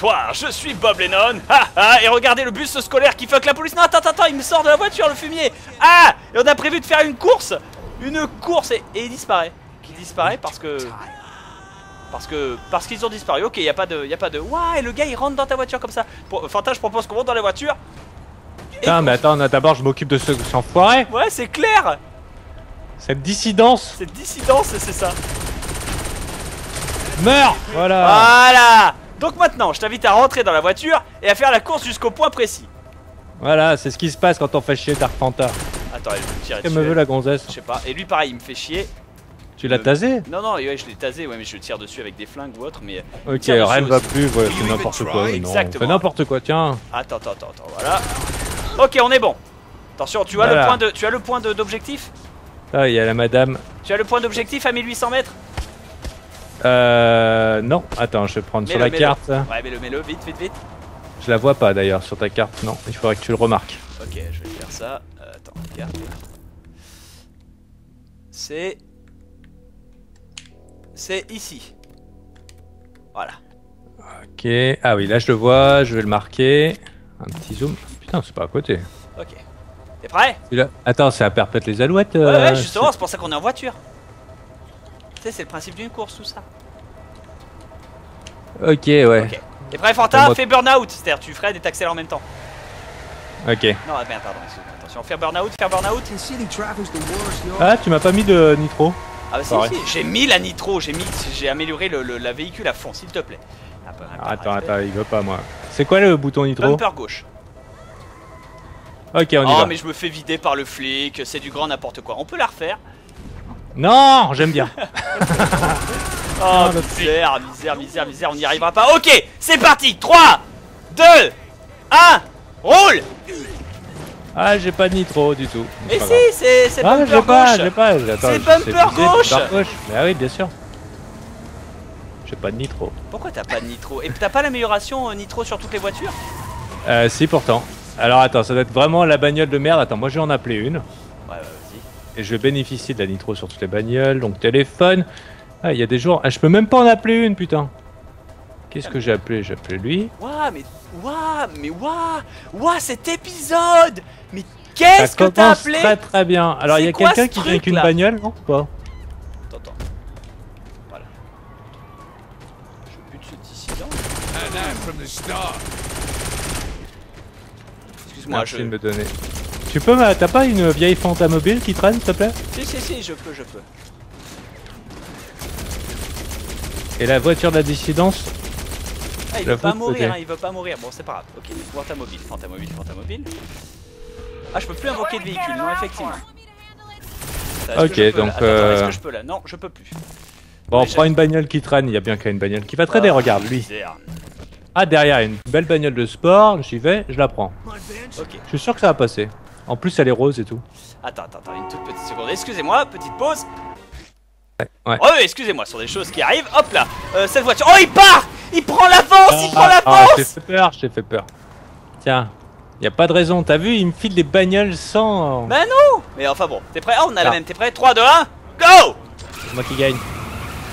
Bonsoir, je suis Bob Lennon. Ha, ha, et regardez le bus scolaire qui fuck la police. Non, attends, attends, il me sort de la voiture le fumier. Ah Et on a prévu de faire une course. Une course et, et il disparaît. Il disparaît parce que parce que parce qu'ils ont disparu. Ok, y a pas de y a pas de. Ouah, et le gars il rentre dans ta voiture comme ça. Fanta, je propose qu'on monte dans la voiture. Putain, mais attends, d'abord je m'occupe de ce enfoiré. Ouais, c'est clair. Cette dissidence. Cette dissidence, c'est ça. Meurs Voilà Voilà Donc maintenant, je t'invite à rentrer dans la voiture et à faire la course jusqu'au point précis. Voilà, c'est ce qui se passe quand on fait chier Dark Panther. Attends, elle me tirer Qu'elle me veut la gonzesse Je sais pas. Et lui, pareil, il me fait chier. Tu l'as Euh, tasé Non, non, ouais, je l'ai tasé, ouais, mais je tire dessus avec des flingues ou autre, mais. Ok, tire dessus rien ne va plus, ouais, c'est n'importe quoi. oui, Exactement. N'importe quoi, tiens. Attends, attends, attends, attends, voilà. Ok, on est bon. Attention, tu as Voilà. le point de, tu as le point d'objectif? Ah, il y a la madame. Tu as le point d'objectif à 1800 mètres? Euh. Non, attends, je vais prendre sur la carte. Ouais, mets-le, mets-le, vite, vite, vite. Je la vois pas d'ailleurs sur ta carte, non. Il faudrait que tu le remarques. Ok, je vais faire ça. Euh, attends, regarde. C'est. C'est ici. Voilà. Ok. Ah oui, là je le vois, je vais le marquer. Un petit zoom. Putain, c'est pas à côté. Ok. T'es prêt? Attends, c'est à perpète les alouettes Ouais, euh, ouais, justement, c'est pour ça qu'on est en voiture. Tu sais, c'est le principe d'une course, tout ça. Ok, ouais. Ok. T'es prêt, Fanta Fais burn-out. C'est-à-dire, tu freines et t'accélères en même temps. Ok. Non, ah, merde, pardon. Attention, faire burn-out, faire burn-out. Ah, tu m'as pas mis de nitro Ah, bah si, si, j'ai mis la nitro, j'ai mis, j'ai amélioré le, le- la véhicule à fond, s'il te plaît. Un peu- un peu Attends, respect. attends, il veut pas moi. C'est quoi le bouton nitro? Bumper gauche. Ok, on y oh, va. mais je me fais vider par le flic, c'est du grand n'importe quoi. On peut la refaire. Non, j'aime bien. Oh, le misère, misère, misère, misère, on n'y arrivera pas. Ok, c'est parti 3, 2, 1, roule Ah, j'ai pas de nitro du tout. Pas si, c'est c'est Ah, bumper j'ai pas, gauche j'ai pas. Attends, C'est bumper gauche. gauche. Mais ah oui, bien sûr. J'ai pas de nitro. Pourquoi t'as pas de nitro? Et t'as pas l'amélioration euh, nitro sur toutes les voitures? Euh, si pourtant. Alors attends, ça doit être vraiment la bagnole de merde. Attends, moi je vais en appeler une. Ouais. Et je bénéficie de la nitro sur toutes les bagnoles. Donc téléphone. Ah, il y a des jours. Ah, je peux même pas en appeler une, putain. Qu'est-ce que j'ai appelé? J'ai appelé lui. Ouah, mais. Ouah, mais ouah Ouah, cet épisode Mais qu'est-ce que t'as appelé? très très bien. Alors il y a quelqu'un qui vient avec une bagnole, non ou pas? Attends, attends. Voilà. Je bute ce dissident. Excuse-moi, je. de me donner. Tu peux, ma- t'as pas une vieille Fanta mobile qui traîne, s'il te plaît Si, si, si, je peux, je peux. Et la voiture de la dissidence Ah, il veut pas mourir, hein, il veut pas mourir. Bon, c'est pas grave. Ok, fantamobile, fantamobile, fantamobile. Ah, je peux plus invoquer de véhicule, non, effectivement. Ok, donc, Attends, Est-ce euh, que je peux là? Non, je peux plus. Bon, prends j'ai- une bagnole qui traîne, il y a bien qu'une bagnole qui va traîner, Ah, regarde, lui. Ah, derrière, une belle bagnole de sport, j'y vais, je la prends. Ok. Je suis sûr que ça va passer. En plus, elle est rose et tout. Attends, attends, attends, une toute petite seconde. Excusez-moi, petite pause. Ouais. Oh, oui, excusez-moi, sont des choses qui arrivent. Hop là, euh, cette voiture. Oh, il part Il prend l'avance, il prend Ah, l'avance je t'ai fait peur, je t'ai fait peur. Tiens, y a pas de raison, t'as vu, il me file des bagnoles sans... Mais non Mais enfin bon, t'es prêt? Ah, on a la Ah. même, t'es prêt? 3, 2, 1, go C'est moi qui gagne.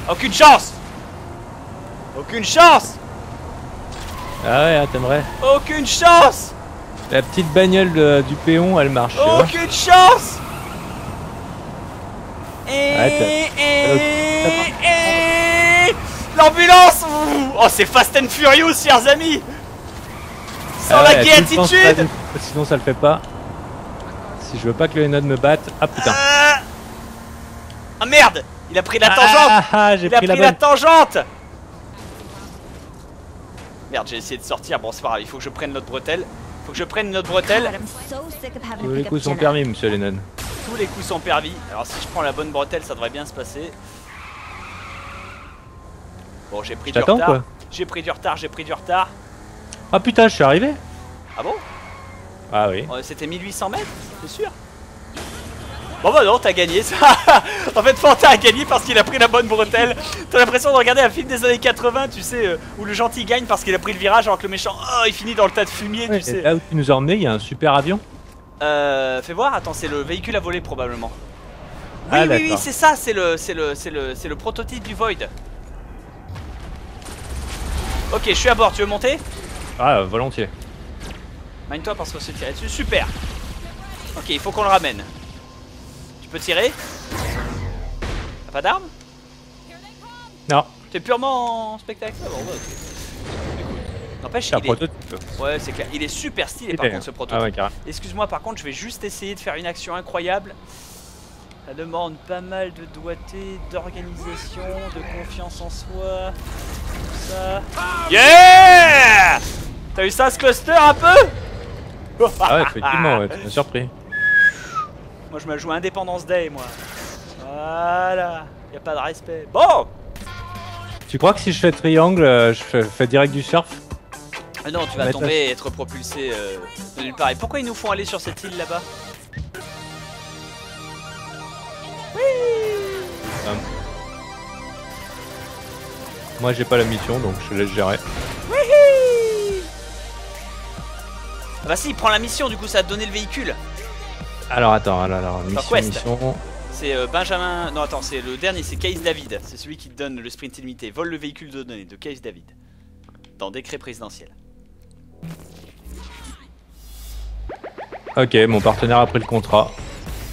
Aucune chance Aucune chance Ah ouais, ah, t'aimerais Aucune chance La petite bagnole de- du péon, elle marche. vois. Aucune chance Et, Ouais, et, et L'ambulance. Oh c'est Fast and Furious chers amis Sans Ah la temps, stratégie, Sinon ça le fait pas. Si je veux pas que le Node me batte. Ah putain. Ah Ah, merde Il a pris la Ah, tangente ah, ah, Il a pris la tangente Merde j'ai essayé de sortir, bon c'est pas grave, il faut que je prenne notre bretelle. Faut que je prenne notre bretelle. Tous les coups sont permis, monsieur Lennon. Tous les coups sont permis. Alors si je prends la bonne bretelle, ça devrait bien se passer. Bon, j'ai pris du retard. quoi. J'ai pris du retard, j'ai pris du retard. Ah putain, je suis arrivé Ah bon? Ah oui. Euh, C'était 1800 mètres, c'est sûr Bon bah non, t'as gagné ça En fait, Fanta a gagné parce qu'il a pris la bonne bretelle. T'as l'impression de regarder un film des années 80, tu sais, euh, où le gentil gagne parce qu'il a pris le virage alors que le méchant, oh, il finit dans le tas de fumier, Ouais, tu sais. là où tu nous as emmené, il y a un super avion. Euh, fais voir, attends, c'est le véhicule à voler probablement. Oui, Ah, oui, oui, d'accord. c'est ça, c'est le, c'est le, c'est le, c'est le prototype du Void. Ok, je suis à bord, tu veux monter? Ah, volontiers. Mine-toi parce qu'on s'est tiré dessus. Super Ok, il faut qu'on le ramène. Peux tirer T'as pas d'arme Non, T'es purement en spectacle? Ah bon, bah, N'empêche, il est... Ouais, c'est clair. Il est super stylé par contre ce Ah prototype. ouais, carrément. Excuse-moi, par contre, je vais juste essayer de faire une action incroyable. Ça demande pas mal de doigté, d'organisation, de confiance en soi, tout ça. Yeah T'as eu ça ce cluster un peu? Ah ouais, effectivement, ouais, tu m'as surpris. Moi je me joue Independence Day moi. Voilà, y a pas de respect. Bon Tu crois que si je fais triangle, euh, je fais, fais direct du surf? Ah Non, tu vas tomber et être propulsé euh, de nulle part. Et pourquoi ils nous font aller sur cette île là-bas? Moi j'ai pas la mission donc je te laisse gérer. Ah Bah si, prends la mission, du coup ça va te donner le véhicule. Alors attends, alors, alors mission, mission. C'est euh, Benjamin. Non, attends, c'est le dernier, c'est Case David. C'est celui qui te donne le sprint illimité. Vole le véhicule de données de Case David. Dans décret présidentiel. Ok, mon partenaire a pris le contrat.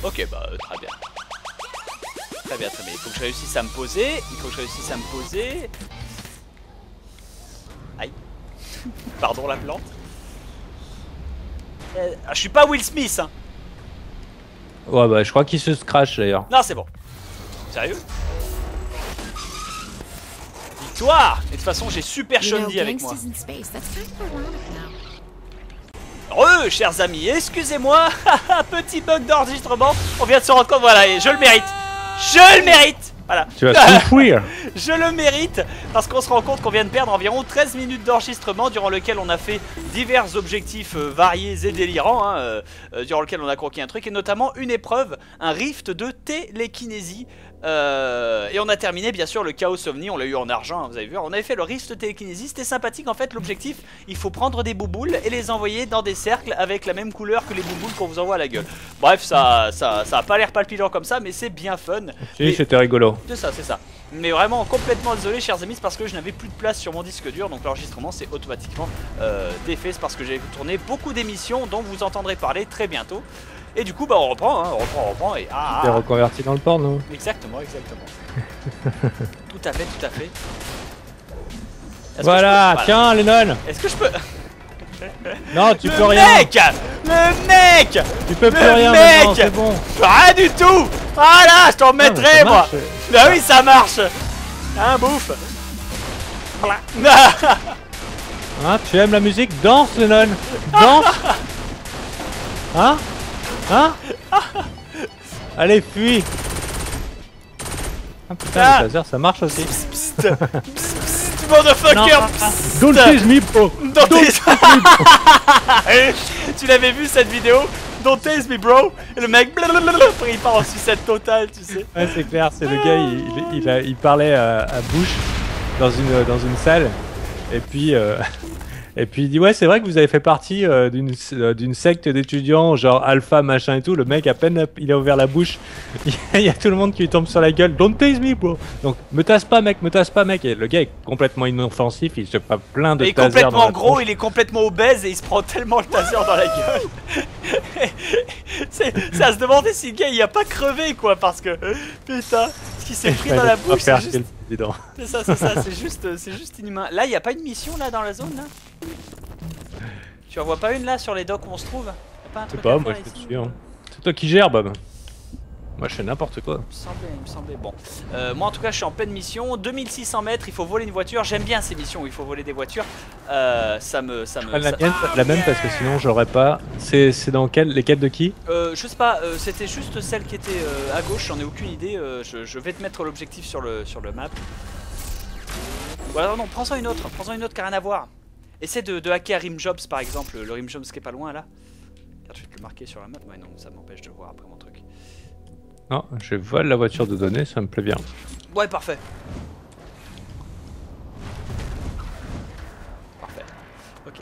Ok, bah euh, très bien. Très bien, très bien. Il faut que je réussisse à me poser. Il faut que je réussisse à me poser. Aïe. Pardon la plante. Euh, ah, je suis pas Will Smith, hein. Ouais bah je crois qu'il se scratch d'ailleurs. Non, c'est bon. Sérieux? Victoire! Et de toute façon, j'ai Super Shondi avec moi. Heureux, chers amis, excusez-moi, petit bug d'enregistrement, on vient de se rendre compte, voilà, et je le mérite, je le mérite, voilà, Tu vas souffrir je le mérite, parce qu'on se rend compte qu'on vient de perdre environ 13 minutes d'enregistrement, durant lequel on a fait divers objectifs euh, variés et délirants, hein, euh, euh, durant lequel on a croqué un truc, et notamment une épreuve, un rift de télékinésie, euh, et on a terminé bien sûr le chaos ovni, on l'a eu en argent, hein, vous avez vu. On avait fait le rift de télékinésie, c'était sympathique en fait. L'objectif, il faut prendre des bouboules et les envoyer dans des cercles avec la même couleur que les bouboules qu'on vous envoie à la gueule. Bref, ça, ça, ça a pas l'air palpitant comme ça, mais c'est bien fun. Si, c'était rigolo. c'est ça, c'est ça. Mais vraiment complètement désolé, chers amis, parce que je n'avais plus de place sur mon disque dur, donc l'enregistrement s'est automatiquement euh, défait. C'est parce que j'ai tourné beaucoup d'émissions dont vous entendrez parler très bientôt. Et du coup, bah on reprend, hein, on reprend, on reprend. Et ah, T'es ah, reconverti dans le porno. Exactement, exactement. tout à fait, tout à fait. Voilà, peux- tiens Lennon Est-ce que je peux. Non, tu le peux rien mec Le mec Tu peux plus rien mec c'est bon Rien du tout Voilà, je t'en mettrai moi. Bah oui, ça marche Hein, bouffe Voilà. Hein, tu aimes la musique? Danse Lennon Danse Hein? Hein Allez, fuis. Ah putain, Ah. le laser ça marche aussi. Psst, psst, psst, Motherfucker Non. psst. Don't tease me bro. Don't tease- Tu l'avais vu cette vidéo? Don't tease me bro. Et le mec blablabla, il part en sucette totale tu sais. Ouais, c'est clair, c'est le gars, il, il, il a- il parlait à, à Bush dans une, dans une salle, et puis, euh, et puis il dit Ouais, c'est vrai que vous avez fait partie euh, d'une euh, d'une secte d'étudiants, genre alpha, machin et tout. Le mec, à peine il a ouvert la bouche, il y a tout le monde qui lui tombe sur la gueule Don't tase me, bro Donc, me tasse pas, mec, me tasse pas, mec. Et le gars est complètement inoffensif, il se fait plein de Il est complètement gros, tronche. il est complètement obèse et il se prend tellement le taser dans la gueule. c'est à se demander si le gars il a pas crevé quoi parce que putain qui s'est pris dans la bouche c'est juste, c'est ça c'est ça c'est juste c'est juste inhumain. Là il y a pas une mission là dans la zone là? Tu en vois pas une là sur les docks où on se trouve? Y a pas un truc moi je te suis. Hein. C'est toi qui gères, Bob. Moi je fais n'importe quoi. Il me semblait, il me semblait. Bon, Euh, moi en tout cas, je suis en pleine mission. 2600 mètres, il faut voler une voiture. J'aime bien ces missions où il faut voler des voitures. Euh, ça me, ça me. Ah, la, ça- mienne, la même parce que sinon j'aurais pas. C'est dans quel les quêtes de qui? Euh, je sais pas. C'était juste celle qui était à gauche. J'en ai aucune idée. je, je vais te mettre l'objectif sur le sur le map. Voilà, non, non, prends-en une autre. Prends-en une autre qui a rien à voir. Essaie de, de hacker Rimjobs par exemple. Le Rimjobs qui est pas loin là. Regarde, je vais te le marquer sur la map. Ouais, non, ça m'empêche de voir après mon truc. Non, je vole la voiture de données, ça me plaît bien. Ouais, parfait. Parfait. Ok.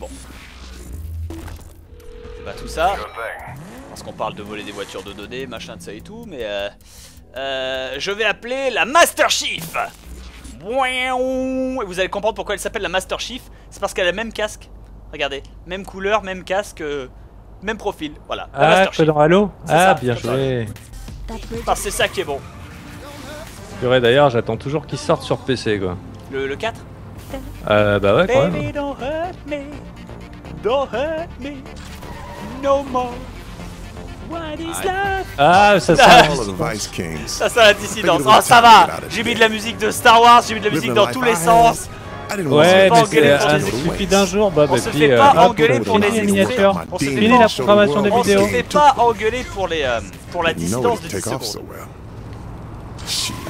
Bon. Bah tout ça, parce qu'on parle de voler des voitures de données, machin de ça et tout, mais euh, euh, je vais appeler la Master Chief. Et vous allez comprendre pourquoi elle s'appelle la Master Chief. C'est parce qu'elle a le même casque. Regardez, même couleur, même casque, euh, même profil. Voilà. Ah, que dans Halo C'est Ah, ça, bien joué. Que c'est ça qui est bon. Purée, d'ailleurs, j'attends toujours qu'il sorte sur PC, quoi. Le, le 4 Euh, bah ouais, quand même. Baby, don't hurt me. Don't hurt me. No more. What is love? Ah, ça sent Ah. Ça, c'est la dissidence. Oh, ça va. J'ai mis de la musique de Star Wars, j'ai mis de la musique dans tous les sens. Ouais, pas mais c'est un suffit d'un jour, Bob. On et se puis, fait euh, pas hop, engueuler pour miniatures. On se fait Fini la programmation des On se vidéos. fait pas engueuler pour les euh, pour la it de would 10 take off so secondes.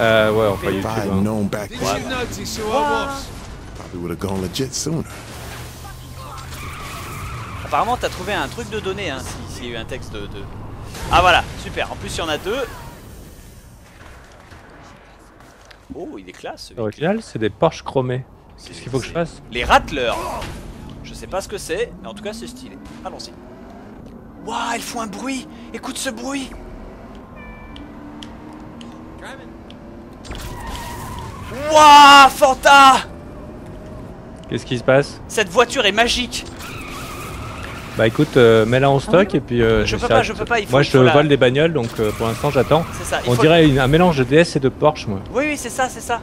Euh, ouais, I had YouTube. hein. Apparemment, t'as trouvé un truc de données, hein, si- s'il y a eu un texte de, de- Ah voilà, super. En plus, il y en a deux. Oh, il est classe. ce véhicule. Original, c'est des Porsche chromés. Qu'est-ce qu'il faut que je fasse Les Rattlers. Je sais pas ce que c'est, mais en tout cas, c'est stylé. Allons-y. Waouh, elles font un bruit. Écoute ce bruit. Waouh, Fanta Qu'est-ce qui se passe Cette voiture est magique. Bah écoute, euh, mets-la en stock et puis. euh, Je peux pas, je peux pas, il faut- Moi, je la- vole des bagnoles, donc euh, pour l'instant, j'attends. On dirait un mélange de DS et de Porsche, moi. Oui, oui, c'est ça, c'est ça.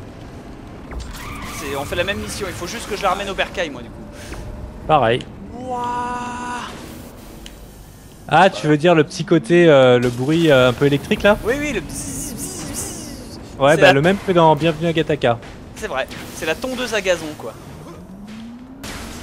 On fait la même mission. Il faut juste que je la ramène au bercail, moi, du coup. Pareil. Waouh Ah, tu veux dire le petit côté, euh, le bruit euh, un peu électrique là? Oui, oui, le. bzzz, bzzz, bzzz. Ouais, bah la- le même que dans Bienvenue à Gataka. C'est vrai. C'est la tondeuse à gazon, quoi.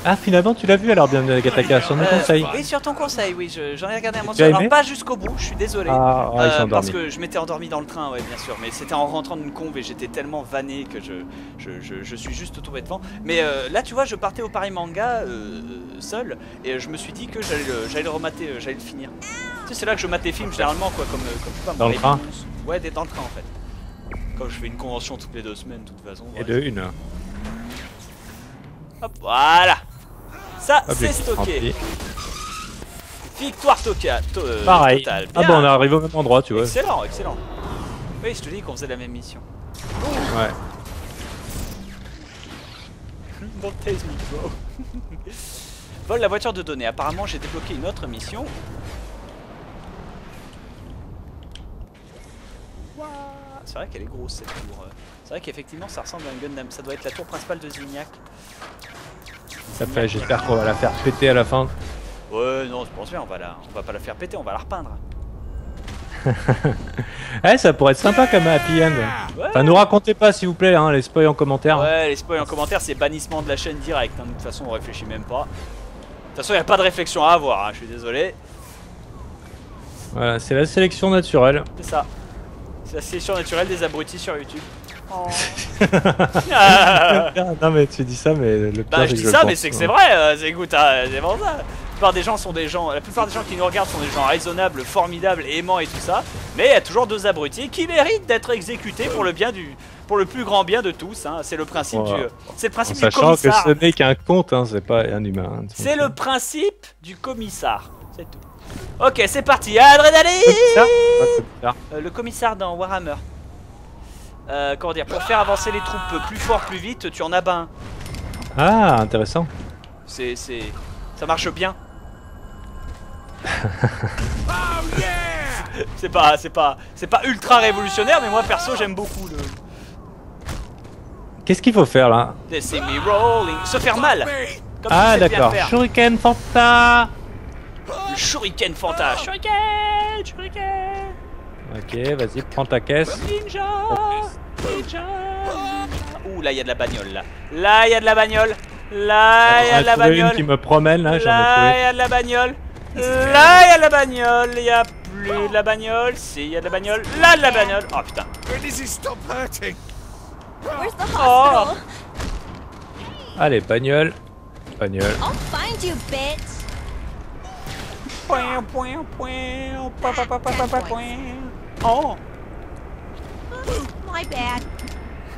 Ah, finalement, tu l'as vu alors Bienvenue à Gataka, sur mon Euh, conseil. Oui, sur ton conseil, oui, je- j'en ai regardé un morceau. Alors pas jusqu'au bout, je suis désolé. Ah, ouais, Euh, parce que je m'étais endormi dans le train, ouais, bien sûr. Mais c'était en rentrant d'une conve et j'étais tellement vanné que je, je, je, je suis juste tombé devant. Mais euh, là, tu vois, je partais au Paris Manga seul et je me suis dit que j'allais le, remater, j'allais le finir. Tu sais, c'est là que je mate les films généralement, quoi, comme, comme je sais pas, Dans le les train. Ouais, des- dans le train en fait. Comme je fais une convention toutes les deux semaines, de toute façon. Et de une. Hop, voilà. Ça, c'est stocké. rempli. Victoire toca, to- euh, Pareil. totale. Ah bon, on est arrivé au même endroit, tu vois. Excellent, excellent. Oui, je te dis qu'on faisait la même mission. Ouais. Don't tase me, bro. Vole la voiture de données. Apparemment, j'ai débloqué une autre mission. C'est vrai qu'elle est grosse cette tour. C'est vrai qu'effectivement, ça ressemble à un Gundam. Ça doit être la tour principale de Zignac. Ça fait, j'espère qu'on va la faire péter à la fin. Ouais, non, je pense bien. On va la, on va pas la faire péter, on va la repeindre. Eh, ça pourrait être sympa comme happy end. Ouais. Enfin, nous racontez pas, s'il vous plaît, hein, les spoils en commentaire. Ouais, les spoils en commentaire, c'est bannissement de la chaîne direct. hein. De toute façon, on réfléchit même pas. De toute façon, il a pas de réflexion à avoir. hein, Je suis désolé. Voilà, c'est la sélection naturelle. C'est ça. C'est la sélection naturelle des abrutis sur YouTube. Oh. Non, mais tu dis ça, mais le pire, bah, je dis ça, le mais c'est que c'est vrai. euh, c'est écoute, hein, c'est pour ça. La plupart des gens sont des gens. La plupart des gens qui nous regardent sont des gens raisonnables, formidables, aimants et tout ça. Mais il y a toujours deux abrutis qui méritent d'être exécutés pour le bien du, pour le plus grand bien de tous. hein. C'est le principe Voilà. du, c'est le En principe du sachant que commissar. ce n'est qu'un conte, hein, c'est pas un humain. hein, C'est le principe du commissar. C'est tout. Ok, c'est parti. Adrénaline euh, ça, Euh, Le commissaire dans Warhammer. Euh, comment dire Pour faire avancer les troupes plus fort, plus vite, tu en as ben. Ah, intéressant. C'est, c'est, ça marche bien. c'est pas, c'est pas, c'est pas ultra révolutionnaire, mais moi perso j'aime beaucoup le. Qu'est-ce qu'il faut faire là? Laissez me rolling, se faire mal. Comme Ah, d'accord. Shuriken Fanta Le shuriken fanta, shuriken, shuriken. Ok, vas-y, prends ta caisse. Ninja Ninja Ouh, là, il y a de la bagnole, là. Là, il y a de la bagnole. Là, il y a de la trouvé une bagnole. qui me promène là, j'en ai Là, trouvé. il y a de la bagnole. Là, il y a de la bagnole. Il y a plus de la bagnole. Si, il y a de la bagnole. Là, de la bagnole. Oh, putain. Oh. Allez, bagnole. Bagnole. I'll find you, bitch. Point, point, point. Pa, pa, pa, pa, pa, pa, point. Oh. My bad.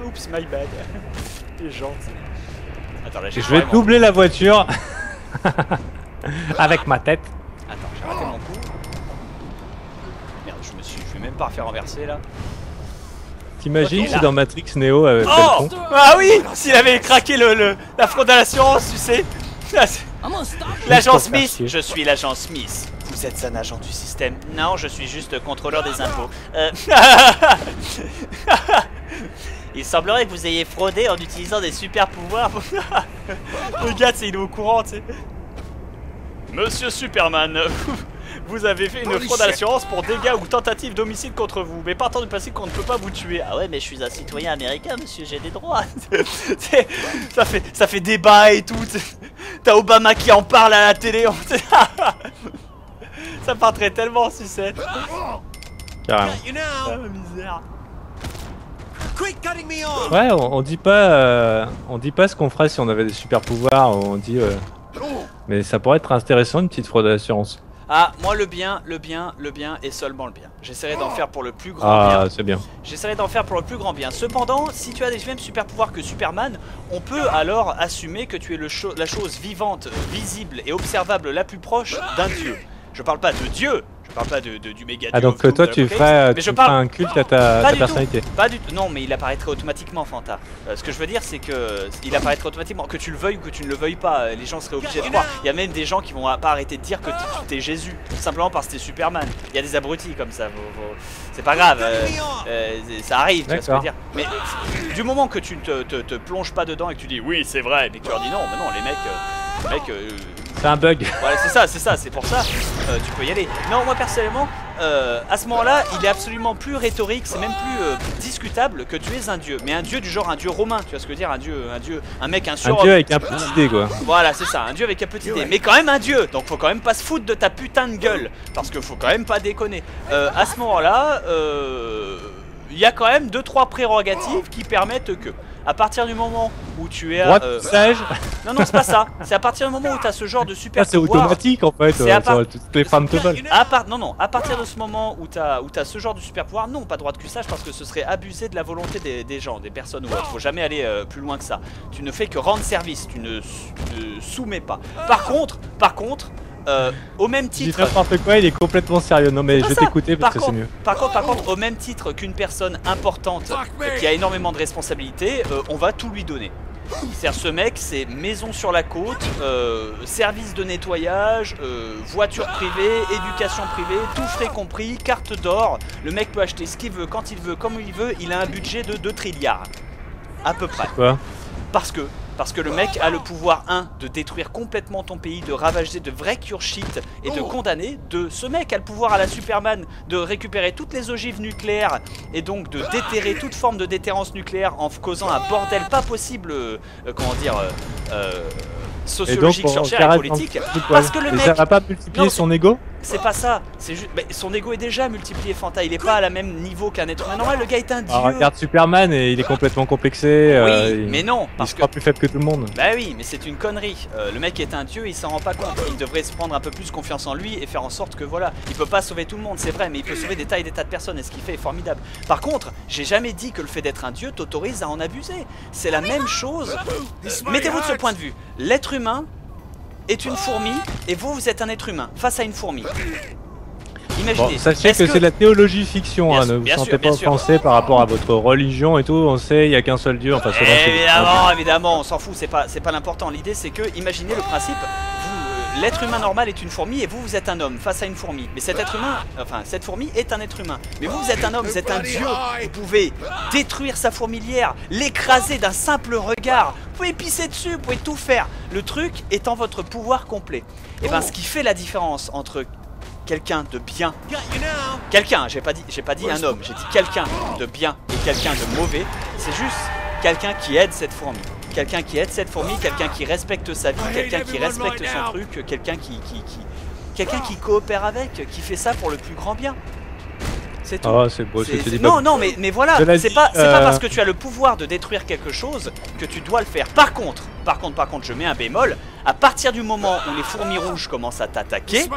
Oups, my bad. T'es gentil. Attends, là, Je vais doubler la voiture. Avec ma tête. Attends, j'ai raté mon coup. Merde, je me suis. Je vais même pas refaire renverser là. T'imagines Ok, si là. dans Matrix Neo avait fait Oh le con Ah oui S'il avait craqué le, le- la fraude à l'assurance, tu sais c'est- L'agent Smith. Je suis l'agent Smith. Vous êtes un agent du système Non, je suis juste contrôleur des impôts. Euh, Il semblerait que vous ayez fraudé en utilisant des super pouvoirs. le gars, c'est il est au courant, tu sais. Monsieur Superman, vous avez fait une Holy fraude à l'assurance pour dégâts ou tentative d'homicide contre vous. Mais partant du principe qu'on ne peut pas vous tuer. Ah ouais, mais je suis un citoyen américain, monsieur, j'ai des droits. Ça, fait, ça fait débat et tout. T'as Obama qui en parle à la télé. on- ça partirait tellement en sucette. Carrément. Ah, know, misère. quit cutting me off. Ouais, on, on dit pas, euh, on dit pas ce qu'on ferait si on avait des super pouvoirs. On dit, euh, mais ça pourrait être intéressant une petite fraude à l'assurance. Ah, moi le bien, le bien, le bien et seulement le bien. J'essaierai d'en faire pour le plus grand Ah, bien. c'est bien. J'essaierai d'en faire pour le plus grand bien. Cependant, si tu as des mêmes super pouvoirs que Superman, on peut alors assumer que tu es le cho- la chose vivante, euh, visible et observable la plus proche d'un dieu. Je parle pas de dieu, je parle pas de, de- du méga Ah donc toi tu ferais, mais tu je ferais parle un culte à ta, pas ta du personnalité. tout. Pas du tout. Non, mais il apparaîtrait automatiquement, Fanta. Euh, ce que je veux dire, c'est que il apparaîtrait automatiquement, que tu le veuilles ou que tu ne le veuilles pas. euh, Les gens seraient obligés de croire. Il y a même des gens qui vont pas arrêter de dire que t'es Jésus, simplement parce que t'es Superman. Il y a des abrutis comme ça. vos- vos- C'est pas grave. euh, euh, ça arrive, tu vois ce que je veux dire. Mais du moment que tu ne te, te- te plonges pas dedans et que tu dis oui, c'est vrai, mais que tu leur dis non, mais non, les mecs, euh, les mecs. C'est un bug. voilà, c'est ça, c'est ça, c'est pour ça, euh, tu peux y aller. Non, moi personnellement, euh, à ce moment-là, il est absolument plus rhétorique, c'est même plus euh, discutable que tu es un dieu. Mais un dieu du genre un dieu romain, tu vois ce que je veux dire Un dieu, un dieu, un mec, un Un surhomme. dieu avec un petit dé quoi. Voilà, c'est ça, un dieu avec un petit dé. Mais quand même un dieu, donc faut quand même pas se foutre de ta putain de gueule. Parce que faut quand même pas déconner. À ce moment-là, euh, il y a quand même 2-3 prérogatives qui permettent que, à partir du moment où tu es. Droit euh, non, non, c'est pas ça. C'est à partir du moment où tu as ce genre de super c'est pouvoir. automatique en fait. C'est euh, à part- Toutes les femmes te veulent. À part, non, non, à partir de ce moment où t'as où as ce genre de super pouvoir, non, pas droit de cuissage parce que ce serait abuser de la volonté des, des gens, des personnes ou autres. Faut jamais aller euh, plus loin que ça. Tu ne fais que rendre service, tu ne soumets pas. Par contre, par contre, euh, au même titre. n'importe quoi, il est complètement sérieux. Non mais je vais t'écouter parce que Par c'est contre- mieux. Par contre, par contre, au même titre qu'une personne importante euh, qui a énormément de responsabilités, euh, on va tout lui donner. C'est-à-dire ce mec, c'est maison sur la côte, euh, service de nettoyage, euh, voiture privée, éducation privée, tout frais compris, carte d'or. Le mec peut acheter ce qu'il veut, quand il veut, comme il veut. Il a un budget de 2 trilliards. À peu près. Quoi? Parce que, parce que le mec a le pouvoir 1 de détruire complètement ton pays, de ravager de vrais cure shit et de condamner. De ce mec a le pouvoir à la Superman de récupérer toutes les ogives nucléaires et donc de déterrer toute forme de déterrence nucléaire en causant un bordel pas possible, euh, comment dire, euh, euh, Et donc sociologique, on sur chair et s'arrête politique. Parce que le Mais mec, ça va pas multiplier Non, son ego c'est pas ça. C'est juste, mais son ego est déjà multiplié, Fanta. Il est pas à la même niveau qu'un être humain normal. Le gars est un dieu. Regarde Superman et il est complètement complexé. oui, euh, il- mais non, il parce se que croit plus faible que tout le monde. Bah oui, mais c'est une connerie. Euh, le mec est un dieu, il s'en rend pas compte. Il devrait se prendre un peu plus confiance en lui et faire en sorte que voilà, il peut pas sauver tout le monde, c'est vrai, mais il peut sauver des tas et des tas de personnes et ce qu'il fait est formidable. Par contre, j'ai jamais dit que le fait d'être un dieu t'autorise à en abuser. C'est la même chose. Mettez-vous de ce point de vue. L'être humain est une fourmi et vous, vous êtes un être humain face à une fourmi. Imaginez. Bon, sachez est-ce que, c'est la théologie fiction, hein, sûr, ne vous sentez sûr, pas sûr. offensé par rapport à votre religion et tout, on sait, il y a qu'un seul Dieu, enfin selon que Évidemment, évidemment, on s'en fout, c'est pas, pas l'important. L'idée c'est que, imaginez le principe, l'être humain normal est une fourmi et vous, vous êtes un homme face à une fourmi. Mais cet être humain, enfin, cette fourmi est un être humain. Mais vous, vous êtes un homme, vous êtes un dieu. Vous pouvez détruire sa fourmilière, l'écraser d'un simple regard. Vous pouvez pisser dessus, vous pouvez tout faire. Le truc étant votre pouvoir complet. Et ben, ce qui fait la différence entre quelqu'un de bien quelqu'un, j'ai pas dit, j'ai pas dit un homme, j'ai dit quelqu'un de bien et quelqu'un de mauvais. C'est juste quelqu'un qui aide cette fourmi, quelqu'un qui aide cette fourmi, quelqu'un qui respecte sa vie, quelqu'un qui respecte son truc, quelqu'un qui, qui, qui- quelqu'un qui coopère avec, qui fait ça pour le plus grand bien. C'est tout. Oh, c'est beau, C'est- non, non, mais, mais voilà, c'est pas, c'est pas euh, parce que tu as le pouvoir de détruire quelque chose que tu dois le faire. Par contre, par contre, par contre, je mets un bémol. À partir du moment où les fourmis rouges commencent à t'attaquer.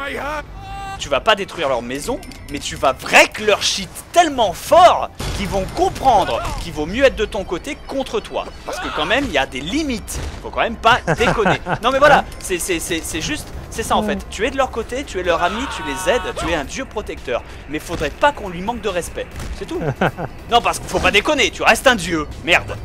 Tu vas pas détruire leur maison, mais tu vas break leur shit tellement fort qu'ils vont comprendre qu'il vaut mieux être de ton côté contre toi. Parce que quand même, il y a des limites. Faut quand même pas déconner. Non mais voilà, c'est c'est- c'est- c'est juste, C'est ça en fait. Tu es de leur côté, tu es leur ami, tu les aides, tu es un dieu protecteur. Mais faudrait pas qu'on lui manque de respect. C'est tout. non, parce qu'il faut pas déconner, tu restes un dieu. Merde.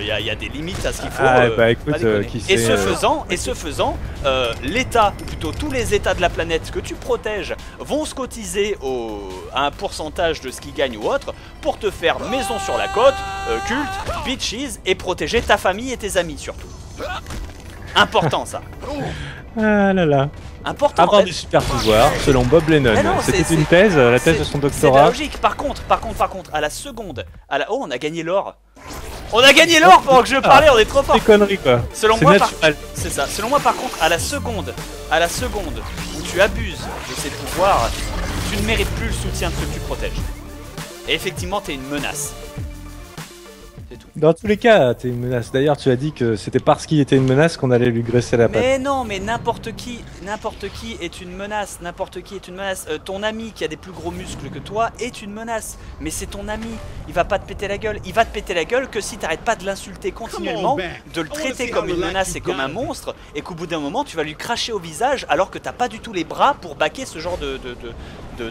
Il y, a- y a des limites à ce qu'il faut. Ah, euh, bah, écoute, pas déconner. euh, qui et ce euh, faisant, et ce faisant, euh, l'État, plutôt tous les États de la planète que tu protèges, vont se cotiser au, à un pourcentage de ce qu'ils gagnent ou autre pour te faire maison sur la côte, euh, culte, bitches et protéger ta famille et tes amis surtout. Important ça. Ah là là. Important. Avoir des super pouvoirs, selon Bob Lennon. C'est- C'était une c'est- thèse, la thèse c'est- de son C'est doctorat. logique. Par contre, par contre, par contre, à la seconde, à la... oh, on a gagné l'or. On a gagné l'or pendant que je parlais, on est trop fort. Des conneries quoi. Selon C'est moi, par... c'est ça. Selon moi, par contre, à la seconde, à la seconde où tu abuses de ces pouvoirs, tu ne mérites plus le soutien de ceux que tu protèges. Et effectivement, t'es une menace. C'est tout. Dans tous les cas, t'es une menace. D'ailleurs, tu as dit que c'était parce qu'il était une menace qu'on allait lui graisser la patte. Mais non, mais n'importe qui, n'importe qui est une menace. N'importe qui est une menace. Euh, ton ami qui a des plus gros muscles que toi est une menace. Mais c'est ton ami. Il va pas te péter la gueule. Il va te péter la gueule que si t'arrêtes pas de l'insulter continuellement, de le traiter comme une menace et comme un monstre, et qu'au bout d'un moment tu vas lui cracher au visage alors que t'as pas du tout les bras pour baquer ce genre de de, de,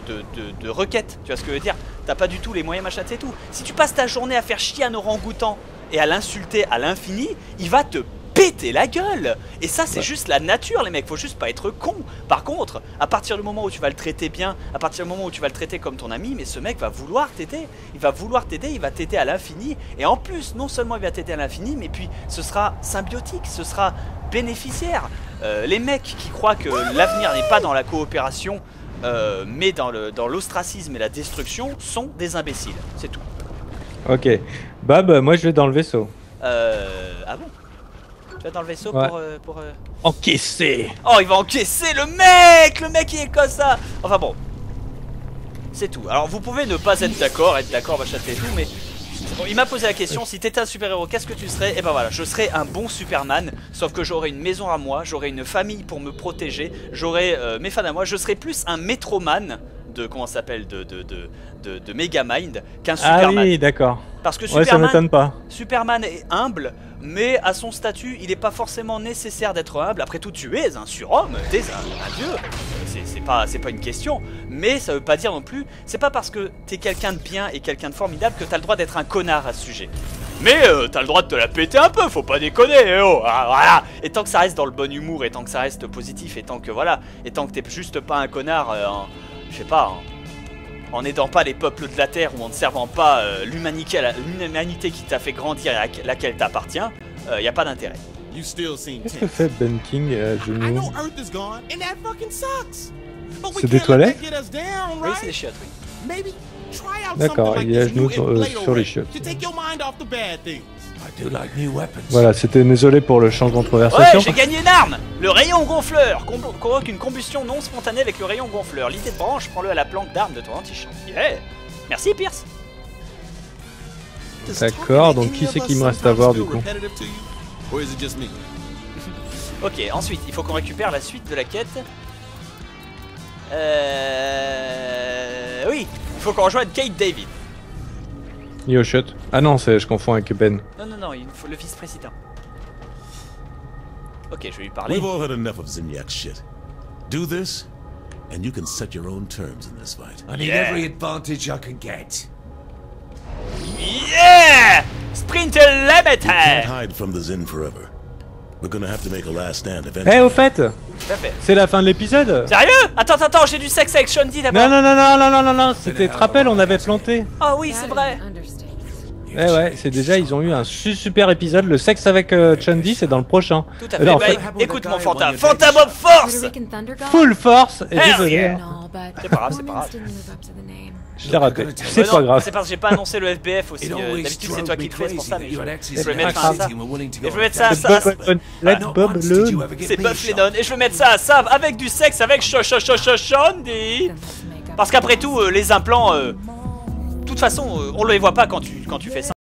de, de, de- de requête. Tu vois ce que je veux dire? T'as pas du tout les moyens machin c'est tout. Si tu passes ta journée à faire chier un orang-outan et à l'insulter à l'infini, il va te péter la gueule. Et ça c'est juste la nature les mecs, faut juste pas être con. Par contre, à partir du moment où tu vas le traiter bien, à partir du moment où tu vas le traiter comme ton ami, mais ce mec va vouloir t'aider. Il va vouloir t'aider, il va t'aider à l'infini. Et en plus, non seulement il va t'aider à l'infini, mais puis ce sera symbiotique, ce sera bénéficiaire. Euh, Les mecs qui croient que l'avenir n'est pas dans la coopération euh, mais dans l'ostracisme et la destruction sont des imbéciles, c'est tout. Ok. Bob, euh, moi je vais dans le vaisseau. Euh, ah bon? Tu vas dans le vaisseau Ouais. pour... euh, pour euh, Encaissé Oh, il va encaisser le mec Le mec, il est comme ça Enfin bon. C'est tout. Alors, vous pouvez ne pas être d'accord, être d'accord, machin et tout, mais... Bon, il m'a posé la question, si t'étais un super-héros, qu'est-ce que tu serais? Et ben voilà, je serais un bon Superman, sauf que j'aurais une maison à moi, j'aurais une famille pour me protéger, j'aurais euh, mes fans à moi, je serais plus un Metroman de... comment ça s'appelle De, de, de, de, de Megamind qu'un Ah Superman. oui, d'accord. Parce que Ouais, ça Superman, m'étonne pas. Superman est humble, mais à son statut, il n'est pas forcément nécessaire d'être humble. Après tout, tu es un surhomme, t'es un, un dieu. C'est- pas, une question. Mais ça veut pas dire non plus, c'est pas parce que t'es quelqu'un de bien et quelqu'un de formidable que t'as le droit d'être un connard à ce sujet. Mais euh, t'as le droit de te la péter un peu, faut pas déconner, eh oh, ah. Et tant que ça reste dans le bon humour, et tant que ça reste positif, et tant que voilà, et tant que t'es juste pas un connard, euh, je sais pas, en n'aidant pas les peuples de la Terre ou en ne servant pas euh, l'humanité l'humanité qui t'a fait grandir et à laquelle t'appartiens, il y a pas d'intérêt. You still seem Qu'est-ce que fait Ben King à I genoux know Earth is gone, and that fucking sucks. But we C'est des toilettes Oui, c'est des right? chiottes, oui. D'accord, il est à genoux sur- euh, sur les chiottes. Voilà, c'était désolé pour le changement de Ouais, conversation. j'ai gagné une arme Le rayon gonfleur com- Convoque une combustion non spontanée avec le rayon gonfleur. L'idée de branche, prends-le à la planque d'armes de ton antichamp. Yeah Merci, Pierce D'accord, donc qui c'est qui me reste à voir, du coup? Ok, ensuite, il faut qu'on récupère la suite de la quête. Euh... Oui, il faut qu'on rejoigne Kate David. Yo shot. Ah non, je confonds avec Ben. Non, non, non, il faut le vice-président. Ok, je vais lui parler. We've all had enough of Zinyak shit. Do this, and you can set your own terms in this fight. I need Yeah. every advantage I can get. Yeah Sprint Can't Limited hide from the Zin forever. We're gonna have to make a last stand Eh, eventually. au fait, Tout à fait. c'est la fin de l'épisode Sérieux? Attends, attends, attends, j'ai du sexe avec Shondi d'abord. Non, non, non, non, non, non, non, non, c'était, te rappelles, on avait planté. Oh oui, c'est vrai. Eh ouais, c'est déjà, ils ont eu un su- super épisode. Le sexe avec euh, Chun-Li, c'est dans le prochain. Tout à Euh, fait. non, en Bah, fait, écoute mon Fanta. Fanta Bob Force full force, et Hell désolé, C'est pas grave, c'est pas grave. Je l'ai raté. C'est pas grave. C'est parce que j'ai pas annoncé le FBF aussi. Euh, D'habitude, c'est toi qui le fais, c'est pour ça. Mais je, vais mettre ça à ça. Et je vais mettre ça à ça. C'est Buff. Lennon. Et je vais mettre ça à ça avec du sexe avec Sho Sho Sho Sho Shondi. Parce qu'après tout, euh, les implants, euh, de toute façon, on les voit pas quand tu, quand tu fais ça.